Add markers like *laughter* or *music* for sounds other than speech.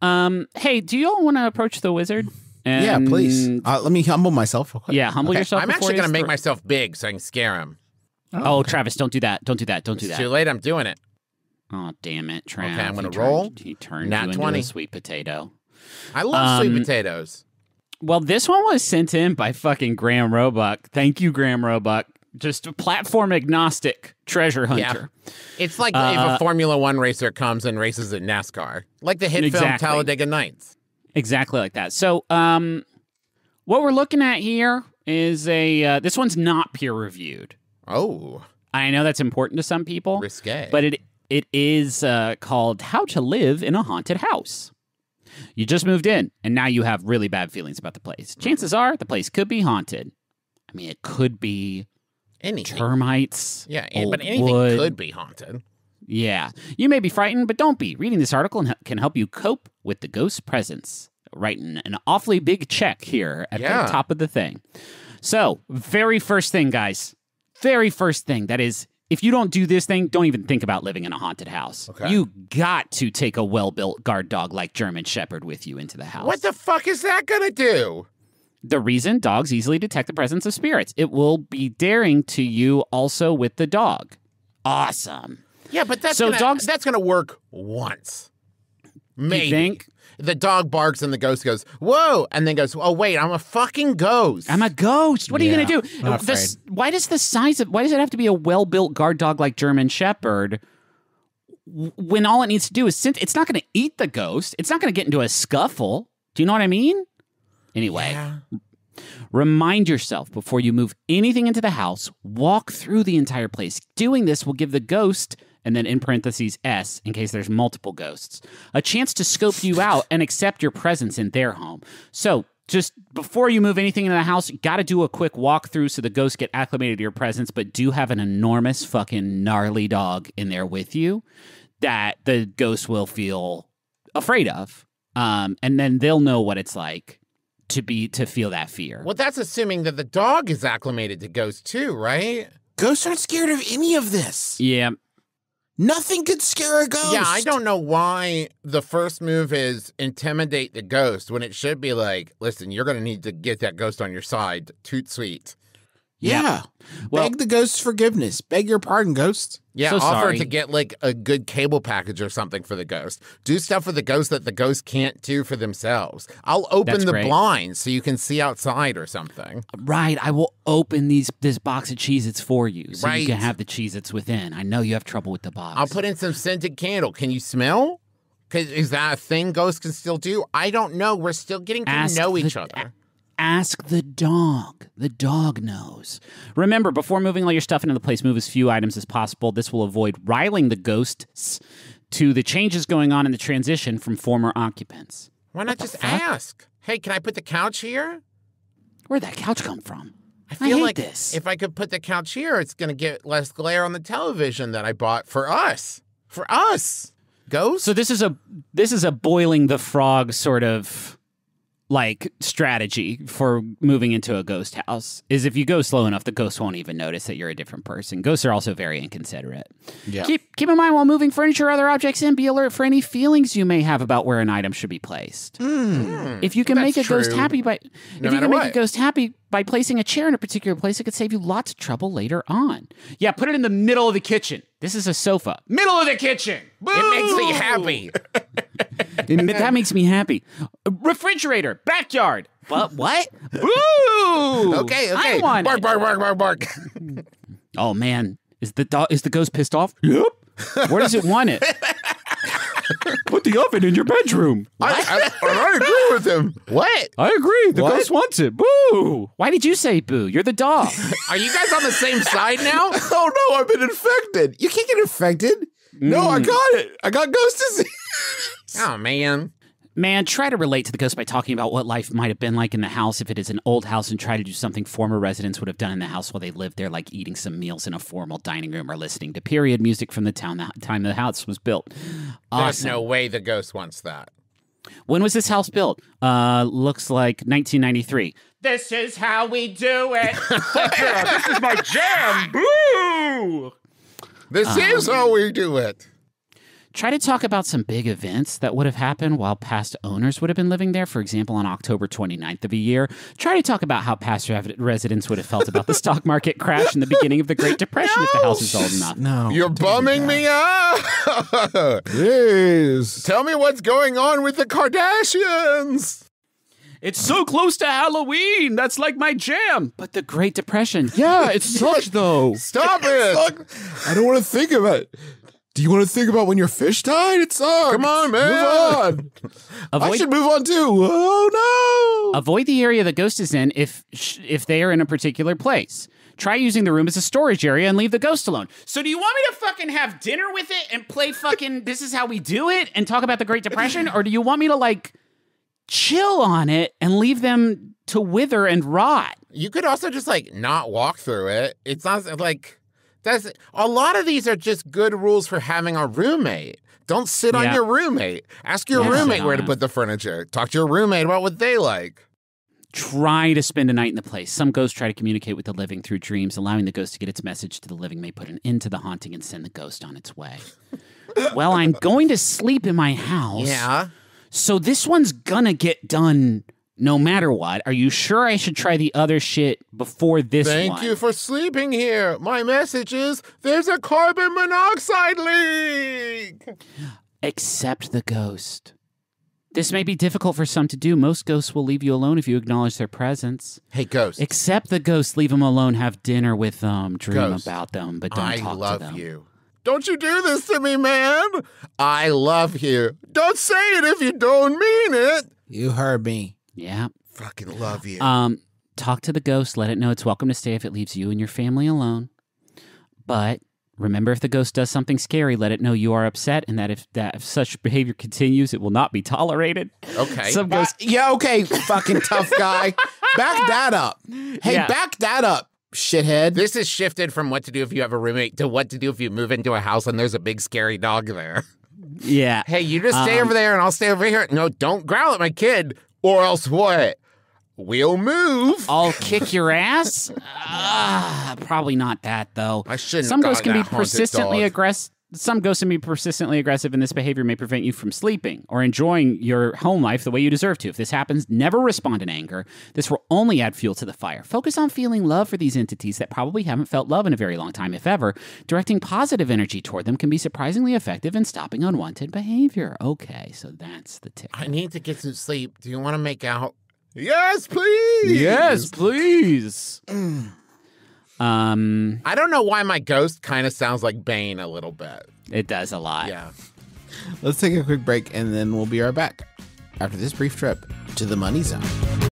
Um, hey, do you all want to approach the wizard? yeah, please. Uh, let me humble myself. real quick. Yeah, humble Okay. yourself. I'm actually going to make myself big so I can scare him. Oh, Travis, don't do that. Don't do that. Don't do It's that. too late. I'm doing it. Oh, damn it, Travis. Okay, I'm gonna He turned- roll. He turned Nat you into 20. a sweet potato. I love sweet Um, potatoes. Well, this one was sent in by fucking Graham Roebuck. Thank you, Graham Roebuck. Just a platform agnostic treasure hunter. Yeah. It's like if uh, a Formula One racer comes and races at NASCAR, like the hit film Exactly. Talladega Nights. Exactly like that. So, um, what we're looking at here is a. Uh, this one's not peer reviewed. Oh, I know that's important to some people, risque. but it it is uh, called "How to Live in a Haunted House." You just moved in, and now you have really bad feelings about the place. Chances are the place could be haunted. I mean, it could be anything. termites. yeah, and- but anything wood. could be haunted. Yeah. You may be frightened, but don't be. Reading this article can help you cope with the ghost presence. Writing an awfully big check here at Yeah. the top of the thing. So, very first thing, guys. Very first thing. That is, if you don't do this thing, don't even think about living in a haunted house. Okay. You got to take a well built guard dog like German Shepherd with you into the house. What the fuck is that gonna do? The reason dogs easily detect the presence of spirits. It will be daring to you also with the dog. Awesome. Yeah, but that's So gonna, dogs- that's gonna work once. Maybe. You think? The dog barks and the ghost goes, "Whoa!" and then goes, "Oh wait, I'm a fucking ghost." I'm a ghost. What are you gonna do? not This- why does the size of why does it have to be a well built guard dog like German Shepherd? When all it needs to do is it's not going to eat the ghost. It's not going to get into a scuffle. Do you know what I mean? Anyway, Yeah. remind yourself before you move anything into the house. Walk through the entire place. Doing this will give the ghost, and then in parentheses S, in case there's multiple ghosts, a chance to scope you out and accept your presence in their home. So just before you move anything into the house, you got to do a quick walkthrough so the ghosts get acclimated to your presence. But do have an enormous fucking gnarly dog in there with you that the ghost will feel afraid of, um, and then they'll know what it's like to be to feel that fear. Well, that's assuming that the dog is acclimated to ghosts too, right? Ghosts aren't scared of any of this. Yeah, Nothing could scare a ghost. Yeah, I don't know why the first move is intimidate the ghost when it should be like, listen, you're going to need to get that ghost on your side. Toot sweet. Yeah. Well- Beg the ghost's forgiveness. Beg your pardon, ghost. Yeah, So offer sorry. to get like a good cable package or something for the ghost. Do stuff for the ghost that the ghost can't do for themselves. I'll open That's the great. blinds so you can see outside or something. right. I will open these this box of Cheez-Its for you, so you can have the Cheez-Its within. I know you have trouble with the box. I'll put in some scented candle. Can you smell? 'Cause is that a thing ghosts can still do? I don't know. We're still getting to Ask know the- each other. Ask the dog. The dog knows. Remember, before moving all your stuff into the place, move as few items as possible. This will avoid riling the ghosts to the changes going on in the transition from former occupants. Why not just ask? Hey, can I put the couch here? Where'd that couch come from? I feel hate like this. if I could put the couch here, it's going to get less glare on the television that I bought for us. For us. Ghost? So this is a this is a boiling the frog sort of like strategy for moving into a ghost house is if you go slow enough the ghost won't even notice that you're a different person. Ghosts are also very inconsiderate. Yeah. keep keep in mind while moving furniture or other objects in be alert for any feelings you may have about where an item should be placed. Hmm. Hmm. If you can That's make a ghost true. happy by if you can make a ghost happy by placing a chair in a particular place it could save you lots of trouble later on. Yeah put it in the middle of the kitchen. This is a sofa. Middle of the kitchen! It makes me happy. *laughs* It ma- that makes me happy. Refrigerator, backyard. What? What? Ooh. Okay, I okay. want bark, it. bark, bark, bark, bark. *laughs* Oh man, is the dog? Is the ghost pissed off? Yep. Where does it want it? *laughs* Put the oven in your bedroom. I, I, I agree with him. What? I agree. The What? ghost wants it. Boo. Why did you say boo? You're the dog. *laughs* Are you guys on the same side now? Oh no, I've been infected. You can't get infected. No, Mm. I got it. I got ghost disease. Oh, man. Man, try to relate to the ghost by talking about what life might have been like in the house if it is an old house and try to do something former residents would have done in the house while they lived there, like eating some meals in a formal dining room or listening to period music from the town the time the house was built. There's no way the ghost wants that. When was this house built? Uh, looks like 1993. This is how we do it. *laughs* this is my jam. Boo! This is how we do it. Try to talk about some big events that would have happened while past owners would have been living there. For example, on October 29th of a year. Try to talk about how past residents would have felt about the stock market crash in the beginning of the Great Depression if the house is old enough. No. You're bumming me out. *laughs* Yes. Tell me what's going on with the Kardashians. It's so close to Halloween. That's like my jam. But the Great Depression. Yeah, it *laughs* sucks though. Stop it. Fuck. I don't want to think about it. Do you want to think about when your fish died? It sucks. Come on, man. Move on. *laughs* I Avoid- should move on too. Oh no. Avoid the area the ghost is in if sh- if they are in a particular place. Try using the room as a storage area and leave the ghost alone. So do you want me to fucking have dinner with it and play fucking *laughs* this is how we do it and talk about the Great Depression or do you want me to like chill on it and leave them to wither and rot? You could also just like not walk through it. It's not like that's a lot of these are just good rules for having a roommate. Don't sit on your roommate. Ask your Yeah, roommate where to put the furniture. Talk to your roommate about what they like. Try to spend a night in the place. Some ghosts try to communicate with the living through dreams, allowing the ghost to get its message to the living may put an end to the haunting and send the ghost on its way. *laughs* well, I'm going to sleep in my house. Yeah. So this one's gonna get done no matter what. Are you sure I should try the other shit before this Thank one? you for sleeping here. My message is there's a carbon monoxide leak. Accept the ghost. This may be difficult for some to do. Most ghosts will leave you alone if you acknowledge their presence. Hey, ghost. Accept the ghost, leave them alone, have dinner with them, dream Ghost, about them, but don't I talk to them. I love you. Don't you do this to me, man. I love you. Don't say it if you don't mean it. You heard me. Yeah. Fucking love you. Um, talk to the ghost, let it know it's welcome to stay if it leaves you and your family alone. But remember if the ghost does something scary, let it know you are upset and that if that if such behavior continues, it will not be tolerated. okay. Some ghosts Yeah, okay, fucking tough guy. Back that up. Hey, Yeah. back that up, shithead. This has shifted from what to do if you have a roommate to what to do if you move into a house and there's a big scary dog there. Yeah. Hey, you just stay Um, over there and I'll stay over here. No, don't growl at my kid, or else what? We'll move. I'll kick your ass? Ah, probably not that though. I shouldn't. Some ghosts can be persistently aggressive. Some ghosts can be persistently aggressive, and this behavior may prevent you from sleeping or enjoying your home life the way you deserve to. If this happens, never respond in anger. This will only add fuel to the fire. Focus on feeling love for these entities that probably haven't felt love in a very long time, if ever. Directing positive energy toward them can be surprisingly effective in stopping unwanted behavior. Okay, so that's the tip. I need to get some sleep. Do you want to make out? Yes, please. Yes, please. *clears throat* um, I don't know why my ghost kind of sounds like Bane a little bit. it does a lot. Yeah. Let's take a quick break and then we'll be right back after this brief trip to the money zone.